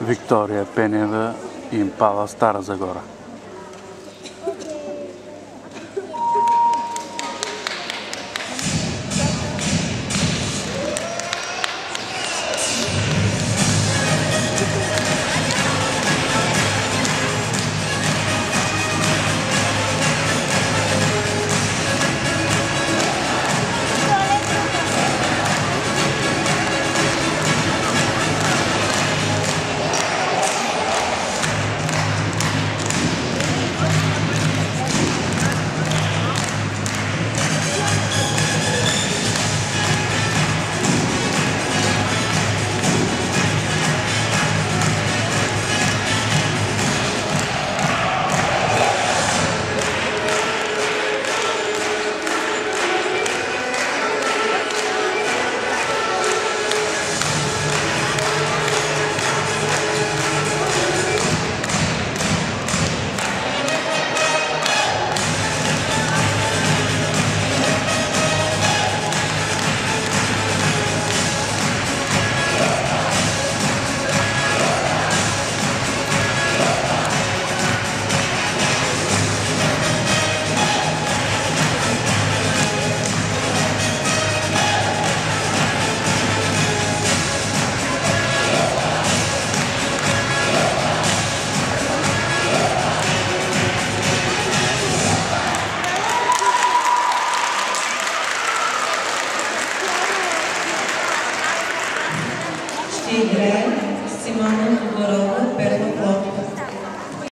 Виктория Пенева, Импала, Стара Загора. Tigre.